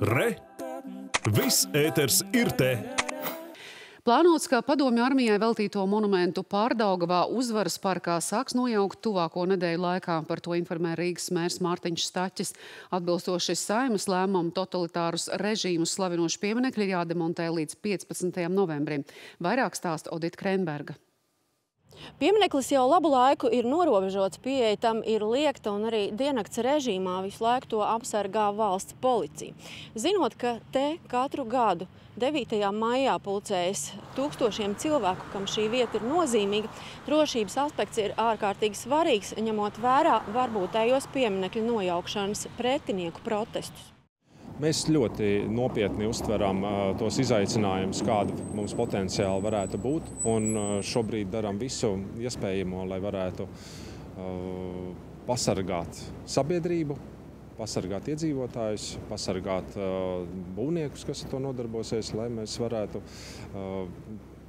Re! Viss ēters ir te! Plānots, ka padomju armijai veltīto monumentu Pārdaugavā uzvaras parkā sāks nojaukt tuvāko nedēļu laikā. Par to informē Rīgas mērs Mārtiņš Staķis. Atbilstoši saimas lēmumu totalitārus režīmus slavinoši pieminekļi jādemontē līdz 15. novembrim. Vairāk stāsta Odita Krenberga. Piemineklis jau labu laiku ir norobežots, pieeja tam ir liekta un arī diennakts režīmā visu laiku to apsargā valsts policija. Zinot, ka te katru gadu 9. maijā pulcējas tūkstošiem cilvēku, kam šī vieta ir nozīmīga, drošības aspekts ir ārkārtīgi svarīgs, ņemot vērā varbūtējos pieminekļu nojaukšanas pretinieku protestus. Mēs ļoti nopietni uztveram tos izaicinājumus, kādi mums potenciāli varētu būt. Un šobrīd darām visu iespējamo, lai varētu pasargāt sabiedrību, pasargāt iedzīvotājus, pasargāt būvniekus, kas ar to nodarbosies, lai mēs varētu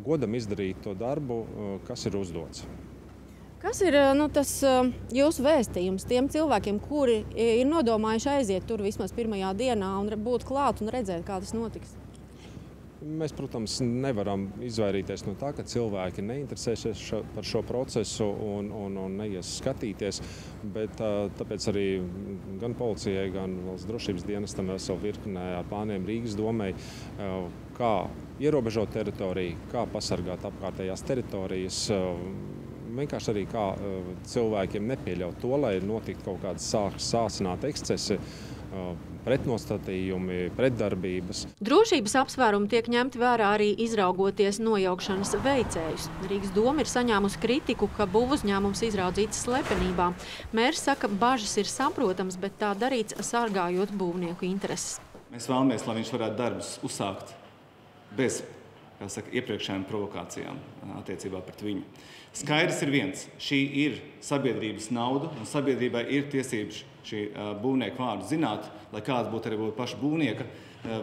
godam izdarīt to darbu, kas ir uzdots. Kas ir nu, tas jūsu vēstījums tiem cilvēkiem, kuri ir nodomājuši aiziet tur vismaz pirmajā dienā un būt klāt un redzēt, kā tas notiks? Mēs, protams, nevaram izvairīties no tā, ka cilvēki neinteresēsies šo, par šo procesu un, un, un neies skatīties. Bet, tāpēc arī gan policijai, gan valsts drošības dienestam savu virknē ar plāniem Rīgas domai, kā ierobežot teritoriju, kā pasargāt apkārtējās teritorijas vienkārši arī kā uh, cilvēkiem nepieļaut to, lai notiktu kaut kādas sāsināti ekscesi. Uh, pretnostatījumi, pretdarbības. Drošības apsvērumi tiek ņemti vērā arī izraugoties nojaukšanas veicējus. Rīgas doma ir saņēmusi kritiku, ka būvuzņēmums izraudzīts slepenībā. Mērs saka, bažas ir saprotams, bet tā darīts sargājot būvnieku intereses. Mēs vēlamies, lai viņš varētu darbus uzsākt bez saka, iepriekšējām provokācijām attiecībā pret viņu. Skaidrs ir viens, šī ir sabiedrības nauda, un sabiedrībai ir tiesības šī būvnieka vārdu zināt, lai kāds būtu arī būtu paša būvnieka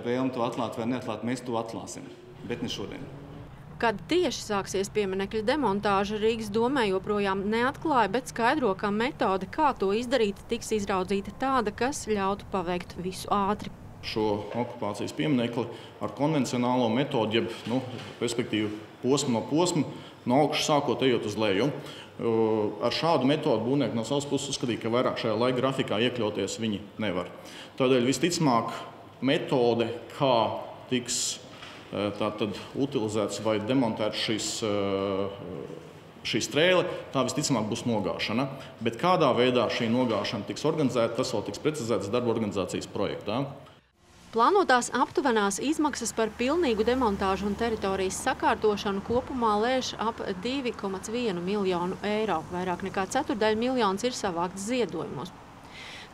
vēlme to atklāt vai neatklāt, mēs to atklāsim, bet ne šodien. Kad tieši sāksies pieminekļa demontāža, Rīgas domē joprojām neatklāja, bet skaidro, ka metode, kā to izdarīt, tiks izraudzīta tāda, kas ļautu paveikt visu ātri šo okupācijas pieminekli ar konvencionālo metodi, jeb, nu, respektīvi, posmu no posma, no augšas sākot ejot uz leju. Ar šādu metodu būvnieki no savas puses uzskatīja, ka vairāk šajā laika grafikā iekļauties viņi nevar. Tādēļ visticamāk metode, kā tiks tātad utilizēts vai demontēts šis šī strēle, tā visticamāk būs nogāšana. Bet kādā veidā šī nogāšana tiks organizēta, tas vēl tiks precizēts darba organizācijas projektā. Plānotās aptuvenās izmaksas par pilnīgu demontāžu un teritorijas sakārtošanu kopumā lēš ap 2,1 miljonu eiro. Vairāk nekā ceturdaļa miljons ir savākts ziedojumos.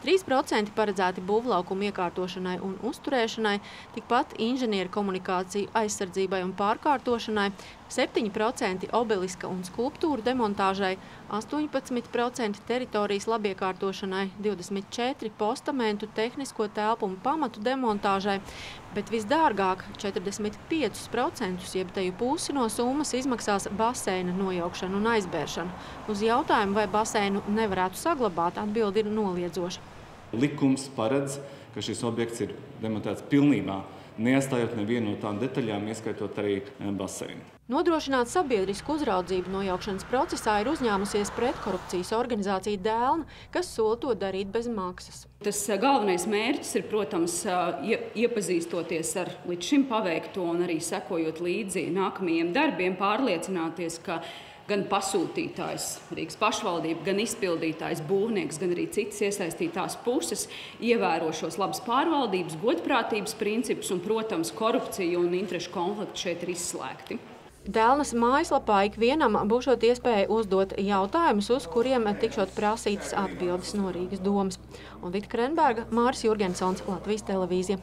3% paredzēti būvlaukumu iekārtošanai un uzturēšanai, tikpat inženieru komunikāciju aizsardzībai un pārkārtošanai, 7% obeliska un skulptūru demontāžai, 18% teritorijas labiekārtošanai, 24% postamentu, tehnisko telpu un pamatu demontāžai, bet visdārgāk 45% jeb teju pusi no summas izmaksās baseina nojaukšana un aizbēršana. Uz jautājumu, vai baseinu nevarētu saglabāt, atbildi ir noliedzoša. Likums paredz, ka šis objekts ir demontēts pilnībā, neatstājot nevienu no tām detaļām, ieskaitot arī eh, baseinu. Nodrošināt sabiedrisku uzraudzību nojaukšanas procesā ir uzņēmusies pretkorupcijas organizācija Dēlna, kas sola to darīt bez maksas. Tas eh, galvenais mērķis ir, protams, eh, iepazīstoties ar līdz šim paveikto un arī sekojot līdzi nākamajiem darbiem, pārliecināties, ka gan pasūtītājs, Rīgas pašvaldība, gan izpildītājs, būvnieks, gan arī citas iesaistītās puses ievēro šos labas pārvaldības, godprātības principus un, protams, korupciju un interešu konfliktu šeit ir izslēgti. Dēlnas mājaslapā ikvienam būšot iespēja uzdot jautājumus, uz kuriem tikšot prasītas atbildes no Rīgas domas. Un Vita Krenberga, Māris Jurgensons, Latvijas televīzija.